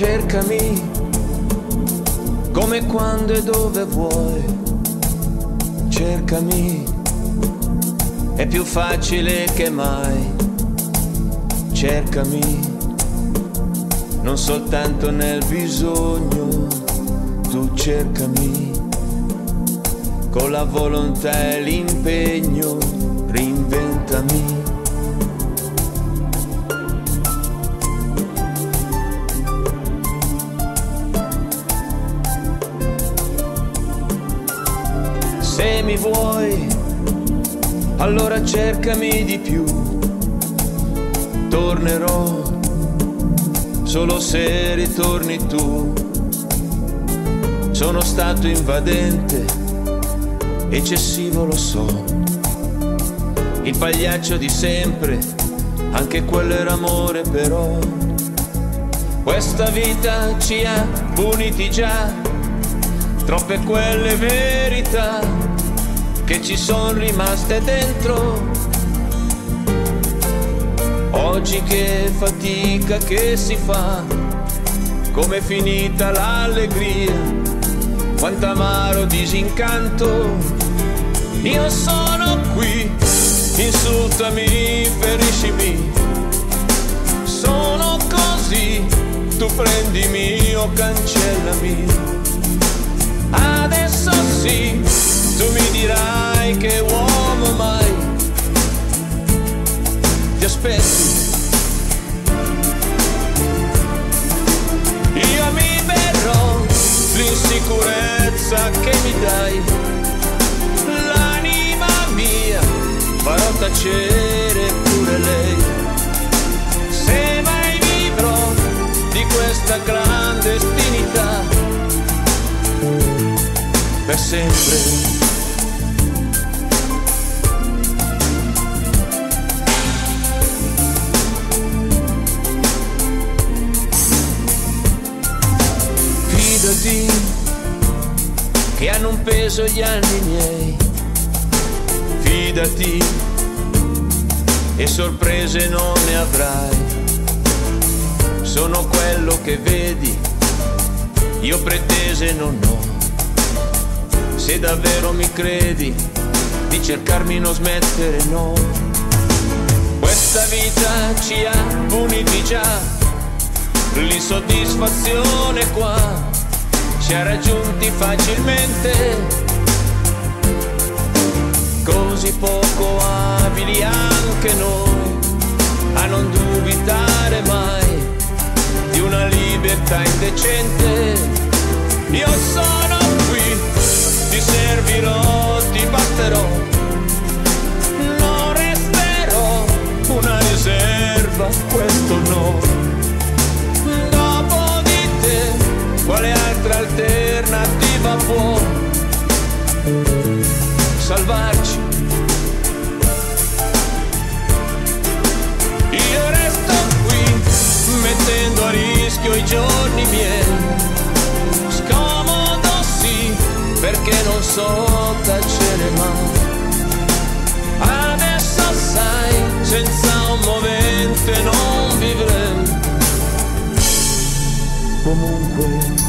cercami come quando e dove vuoi, cercami, è più facile che mai, cercami, non soltanto nel bisogno, tu cercami, con la volontà e l'impegno, reinventami. Mi vuoi, allora cercami di più. Tornerò solo se ritorni tu. Sono stato invadente, eccessivo lo so. Il pagliaccio di sempre, anche quello era amore però. Questa vita ci ha puniti già, troppe quelle verità che ci sono rimaste dentro. Oggi che fatica che si fa, come finita l'allegria, quanto amaro disincanto. Io sono qui, insultami, feriscimi, sono così, tu prendimi o cancellami. L'insicurezza che mi dai, l'anima mia farò tacere pure lei. Se mai vivrò di questa clandestinità per sempre. Fidati che hanno un peso gli anni miei. Fidati e sorprese non ne avrai. Sono quello che vedi, io pretese non ho. Se davvero mi credi, di cercarmi non smettere no. Questa vita ci ha puniti già l'insoddisfazione qua ci ha raggiunti facilmente, così poco abili anche noi a non dubitare mai di una libertà indecente. Io sono qui, ti servirò, ti batterò, rischio i giorni miei, scomodo sì, perché non so tacere mai. Adesso sai, senza un movente non vivrei comunque